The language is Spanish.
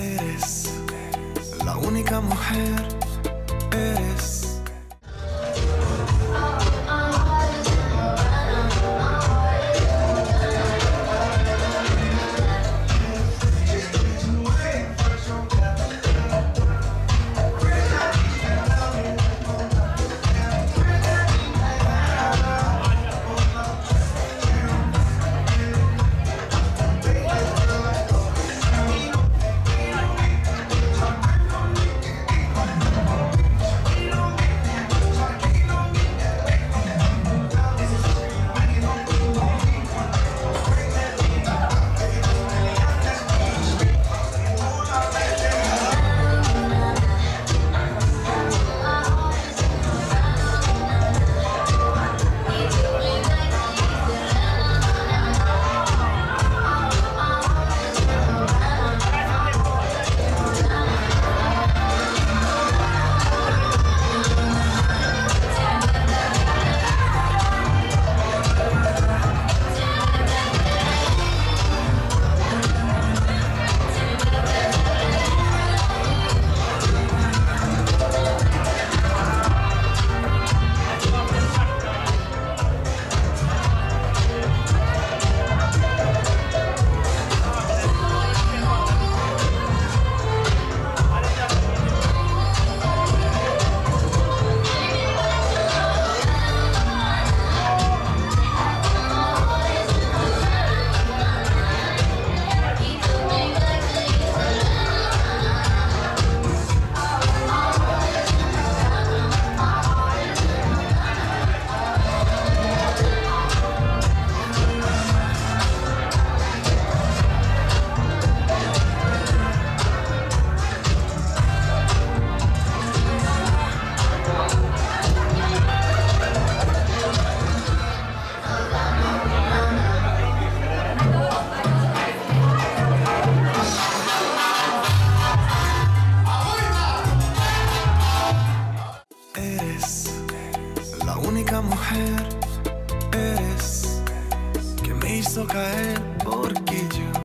Eres la única mujer. Eres la única mujer. Eres que me hizo caer porque yo.